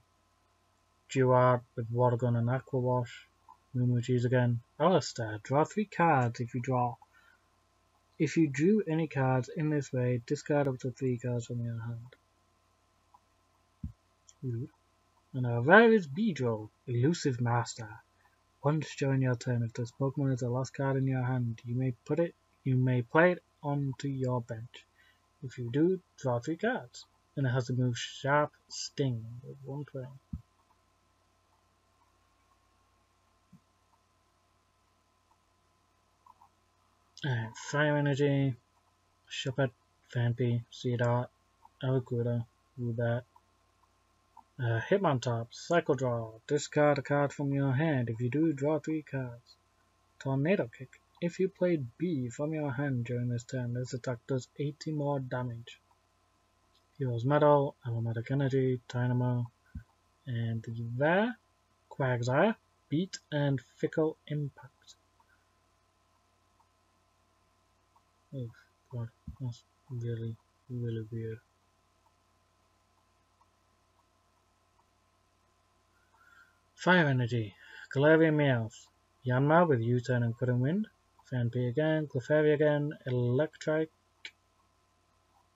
Duart with Water Gun and Aqua Wash, Cheese again, Allister, draw three cards if you draw. If you drew any cards in this way, discard up to three cards from your hand. And now where is Beedrill, Elusive Master? Once during your turn, if this Pokemon is the last card in your hand, you may put it you may play it onto your bench. If you do, draw three cards. And it has to move Sharp Sting with one twin. Alright, Fire Energy, Shuppet, Phanpy, Seedot, Arrokuda, Woobat, uh, Hitmontop, Cycle Draw. Discard a card from your hand. If you do, draw three cards. Tornado Kick. If you played B from your hand during this turn, this attack does 80 more damage. Heroes Medal, Aromatic Energy, Tynamo, And the there, Quagsire, Beat and Fickle Impact. Oh god, that's really, really weird. Fire Energy, Galarian Meowth, Yanma with U-turn and Cutting Wind, Phanpy again, Clefairy again, Electric.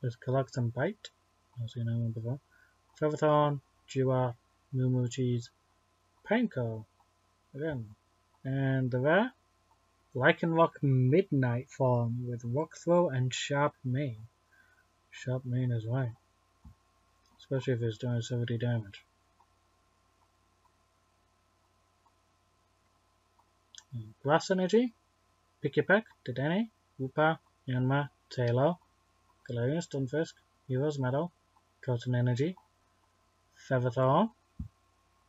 With Collect and Bite, I've seen that one before, Ferrothorn, Dewar, Moo Moo Cheese, Panko, again, and the rare, Lycanroc Midnight form with Rock Throw and Sharp Main. Sharp Main is right, especially if it's doing 70 damage. Grass Energy, Pikipek, Dedenne, Wooper, Yanma, Taillow, Galarian Stunfisk, Heroes Medal, Coating Energy, Ferrothorn,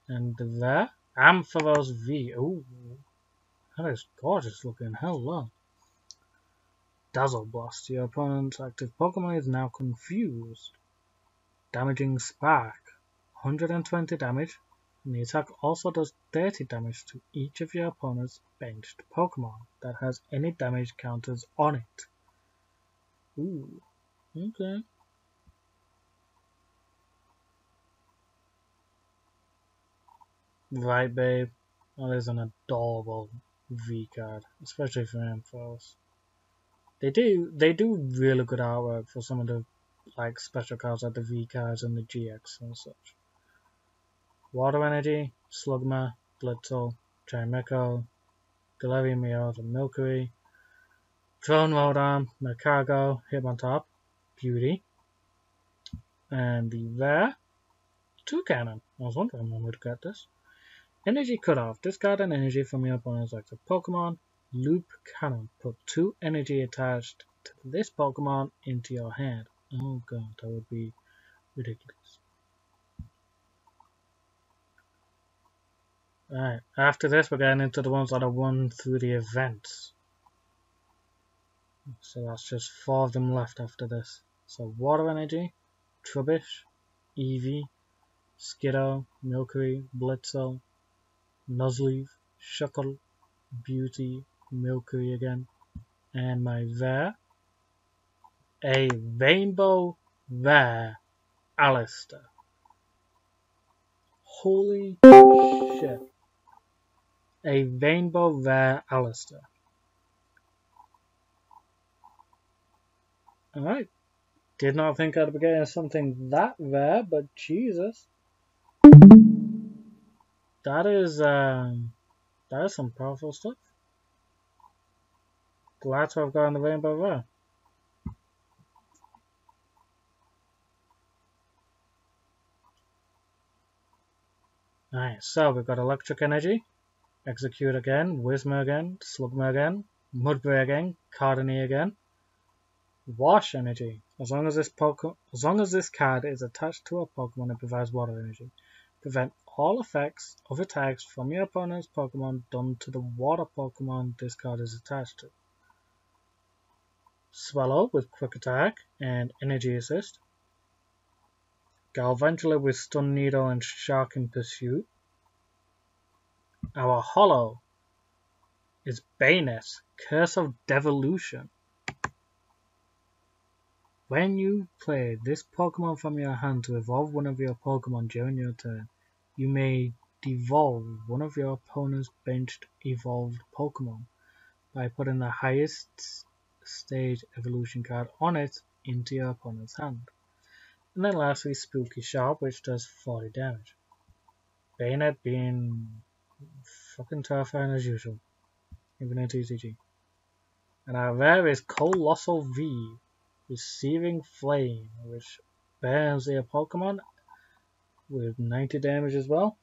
and the Ampharos V. Ooh, that is gorgeous looking. Hello. Dazzle Blast. Your opponent's active Pokemon is now confused. Damaging Spark. 120 damage, and the attack also does 30 damage to each of your opponent's benched Pokemon that has any damage counters on it. Ooh, okay. Right, babe. That is an adorable V card, especially for Ampharos. They do they do really good artwork for some of the like special cards like the V cards and the GX and such. Water Energy, Slugma, Blitzle, Chimecho, Galarian Meowth, and Milcery, Drone Rotom, Magcargo, Hitmontop, Beauty, and the rare Toucannon. I was wondering when we'd get this. Energy Cutoff. Discard an energy from your opponent's active Pokemon. Loop Cannon. Put two energy attached to this Pokemon into your hand. Oh god, that would be ridiculous. Alright, after this we're getting into the ones that are won through the events. So that's just four of them left after this. So Water Energy, Trubbish, Eevee, Skiddo, Milcery, Blitzle, Nuzleaf, Shuckle, Beauty, Milky again, and my Rare, a Rainbow Rare Allister. Holy shit a rainbow rare Allister. Alright. Did not think I'd be getting something that rare, but Jesus. That is, um, that is some powerful stuff. Glad to have gotten the rainbow rare. Nice, so we've got electric energy, Exeggcute again, Whismur again, Slugma again, Mudbray again, Cardini again. Wash energy. As long as this Pokemon, as long as this card is attached to a Pokemon, it provides water energy. Prevent all effects of attacks from your opponent's Pokemon done to the water Pokemon this card is attached to. Swellow with Quick Attack and Energy Assist. Galvantula with Stun Needle and Shark in Pursuit. Our Hollow is Banus, Curse of Devolution. When you play this Pokemon from your hand to evolve one of your Pokemon during your turn, you may devolve one of your opponent's benched evolved Pokemon by putting the highest stage evolution card on it into your opponent's hand. And then lastly, Spooky Sharp, which does 40 damage. Banette being fucking terrifying as usual. Even in TCG. And our rare is Coalossal V, Receiving Flame, which burns their Pokemon with 90 damage as well.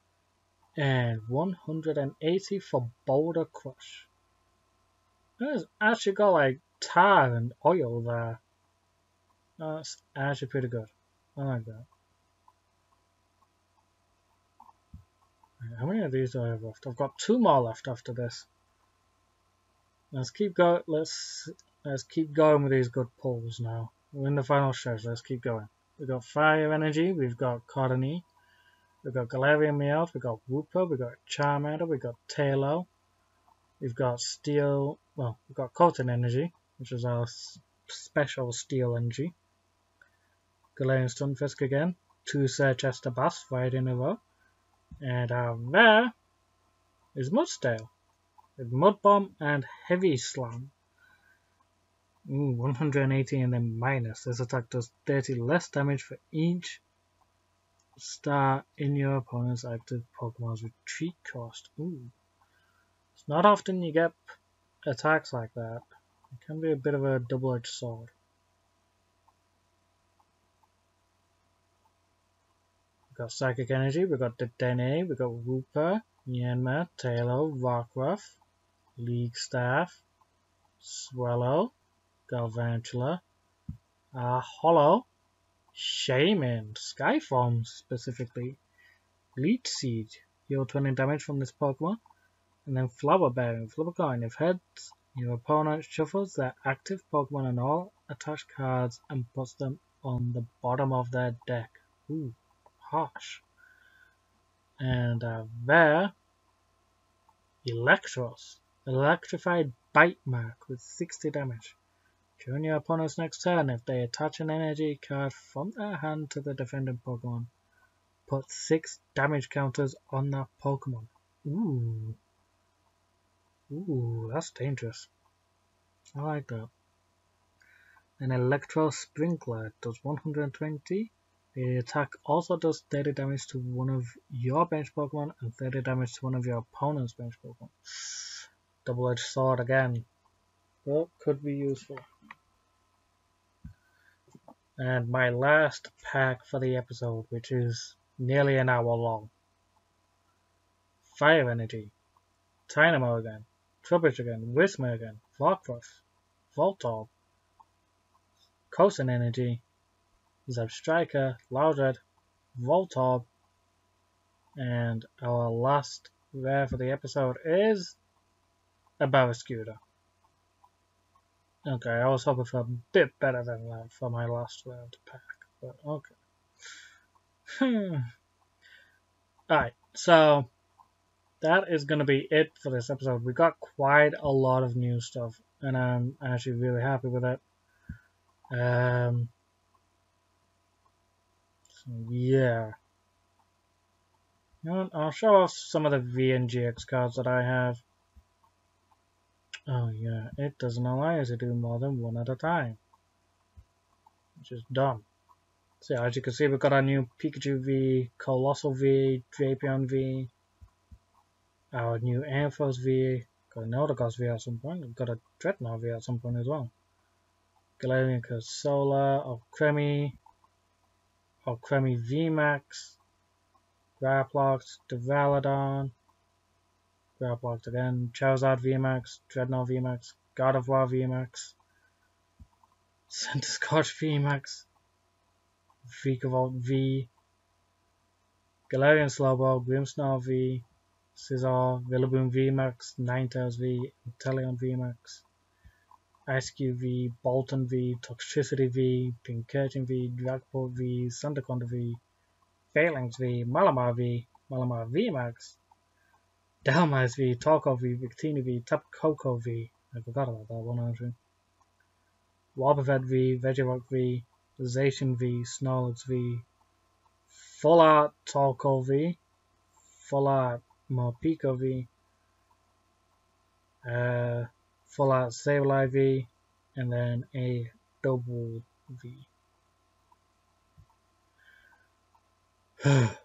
And 180 for Boulder Crush. That's actually got like tar and oil there. That's actually pretty good. I like that. How many of these do I have left? I've got two more left after this. Let's keep going. Let's let's keep going with these good pulls now. We're in the final stretch. Let's keep going. We've got fire energy. We've got Cardini, We've got Galarian Meowth, we've got Wooper, we've got Charmander, we've got Taillow, we've got Steel, well, we've got Coating Energy, which is our special Steel Energy. Galarian Stunfisk again, two Chester Bass right in a row, and uh, there is Mudsdale with Mud Bomb and Heavy Slam. Ooh, 180 and then minus. This attack does 30 less damage for each star in your opponent's active Pokemon's retreat cost. Ooh. It's not often you get attacks like that. It can be a bit of a double-edged sword. We've got Psychic Energy, we've got Dedenne, we've got Wooper, Yanma, Taillow, Rockruff, League Staff, Swellow, Galvantula, uh, Hollow, Shaymin, Skyform specifically, Leech Seed, heal 20 damage from this Pokemon, and then Flower Bearing, Flip coin. If heads, your opponent shuffles their active Pokemon and all attached cards and puts them on the bottom of their deck. Ooh, harsh. And uh, there, Eelektross, Electrified Bite Mark with 60 damage. Your opponent's next turn, if they attach an energy card from their hand to the defending Pokemon, put 6 damage counters on that Pokemon. Ooh. Ooh, that's dangerous. I like that. An Electro Sprinkler does 120. The attack also does 30 damage to one of your bench Pokemon and 30 damage to one of your opponent's bench Pokemon. Double-edged sword again, but could be useful. And my last pack for the episode, which is nearly an hour long. Fire Energy, Tynamo again, Trubbish again, Whismur again, Rockruff, Voltorb, Coating Energy, Zebstrika, Loudred, Voltorb, and our last rare for the episode is a Barraskewda. Okay, I was hoping for a bit better than that for my last round pack, but okay. Hmm. Alright, so that is going to be it for this episode. We got quite a lot of new stuff, and I'm actually really happy with it. Um, so yeah. I'll show off some of the VNGX cards that I have. Oh yeah, it doesn't allow you to do more than one at a time. Which is dumb. So yeah, as you can see, we've got our new Pikachu V, Coalossal V, Drapion V, our new Ampharos V, got an Eldegoss V at some point, we've got a Drednaw V at some point as well. Galarian Solar, Alcremie, Alcremie VMAX, Grapploct, Grapploct again, Charizard VMAX, Drednaw VMAX, Gardevoir VMAX, Centiskorch VMAX, Vikavolt V, Galarian Slowbro, Grimmsnarl V, Scizor, Rillaboom VMAX, Ninetales V, Inteleon VMAX, Eiscue V, Boltund V, Toxtricity V, Pincurchin V, Dragapult V, Sandaconda V, Phalanx V, Malamar V, Malamar VMAX, Dhelmise V, Torkoal V, Victini V, Tapu Koko V. I forgot about that one actually. Wobbuffet V, Regirock V, Zacian V, Snorlax V, Full Art Torkoal V, Full Art Morpeko V, uh, Art Sableye V, and then a double V.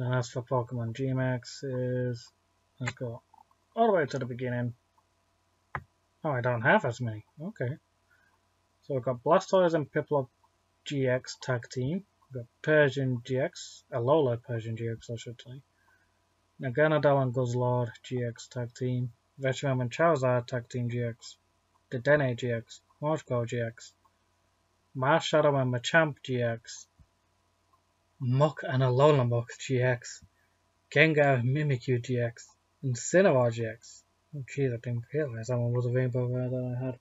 Then as for Pokemon Gmax is, let's go all the way to the beginning. Oh, I don't have as many. Okay. So we've got Blastoise and Piplup GX tag team. We've got Persian GX, Alola Persian GX, I should say. Naganadel and Guzzlord GX tag team. Reshiram and Charizard tag team GX. Dedenne GX. Morgko GX. Marshadow and Machamp GX. Muk and Alola Muk GX, Gengar Mimikyu GX, and Cinnabar GX. Oh jeez, I didn't realize that one was a rainbow rare that I had.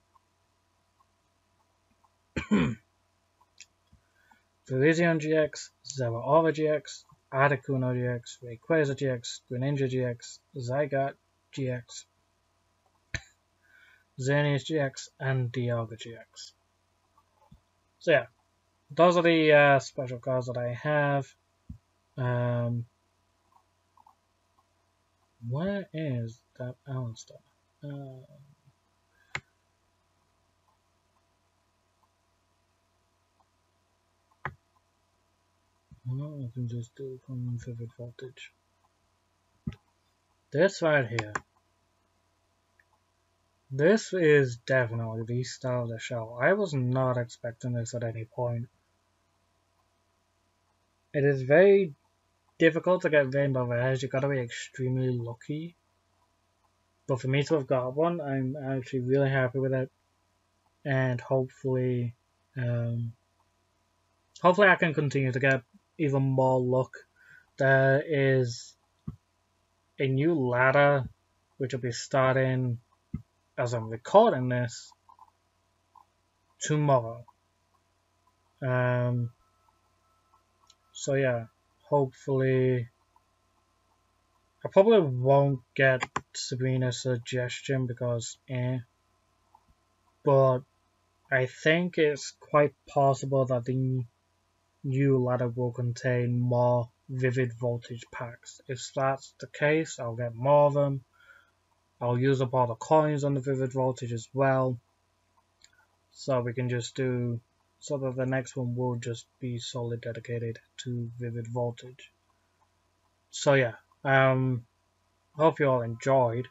Virizion GX, Zeraora GX, Articuno GX, Rayquaza GX, Greninja GX, Zygarde GX, Xerneas GX, and Dialga GX. So yeah, those are the uh, special cards that I have. Um, where is that Allister? Uh, well, I can just do from Vivid Voltage. This right here. This is definitely the star of the show. I was not expecting this at any point. It is very difficult to get Rainbow Rares. You gotta be extremely lucky. But for me to have got one, I'm actually really happy with it. And hopefully, um, hopefully I can continue to get even more luck. There is a new ladder which will be starting as I'm recording this tomorrow. Um, so yeah, hopefully I probably won't get Sabrina's suggestion because eh. But I think it's quite possible that the new ladder will contain more vivid voltage packs. If that's the case, I'll get more of them. I'll use up all the coins on the Vivid Voltage as well. So we can just do, so that the next one will just be solely dedicated to Vivid Voltage. So yeah, um, hope you all enjoyed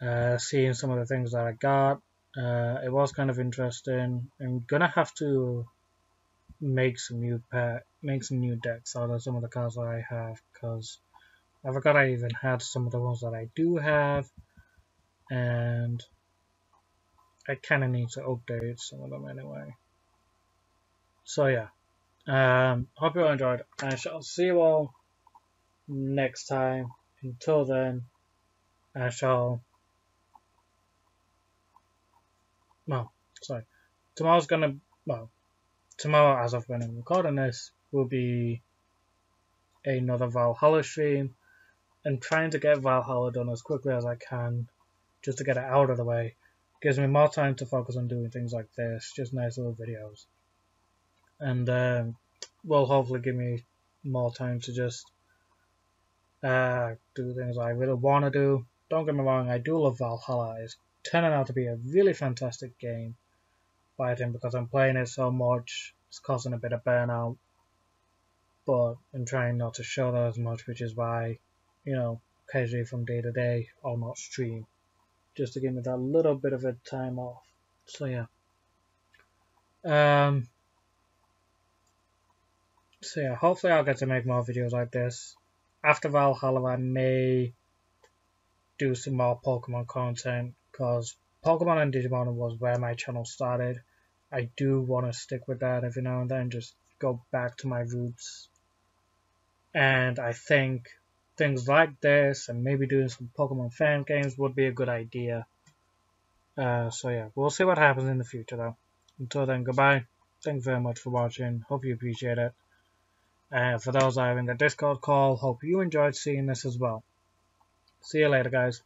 uh, seeing some of the things that I got. Uh, it was kind of interesting. I'm gonna have to make some new pack, make some new decks out of some of the cards that I have because I forgot I even had some of the ones that I do have, and I kind of need to update some of them anyway. So yeah, um, hope you all enjoyed. I shall see you all next time. Until then, I shall. Well, sorry. Tomorrow's gonna. Well, tomorrow, as I've been recording this, will be another Valhalla stream and trying to get Valhalla done as quickly as I can, just to get it out of the way, gives me more time to focus on doing things like this, just nice little videos. And um, will hopefully give me more time to just uh, do things I really want to do. Don't get me wrong, I do love Valhalla. It's turning out to be a really fantastic game. But Fighting because I'm playing it so much, it's causing a bit of burnout. But I'm trying not to show that as much, which is why you know, casually from day to day I'll not stream. Just to give me that little bit of a time off. So yeah. Um so yeah, hopefully I'll get to make more videos like this. After Valhalla I may do some more Pokemon content because Pokemon and Digimon was where my channel started. I do want to stick with that every now and then, just go back to my roots. And I think things like this and maybe doing some Pokemon fan games would be a good idea. Uh, so yeah, we'll see what happens in the future though. Until then, goodbye. Thanks very much for watching. Hope you appreciate it. And for those having the Discord call, hope you enjoyed seeing this as well. See you later, guys.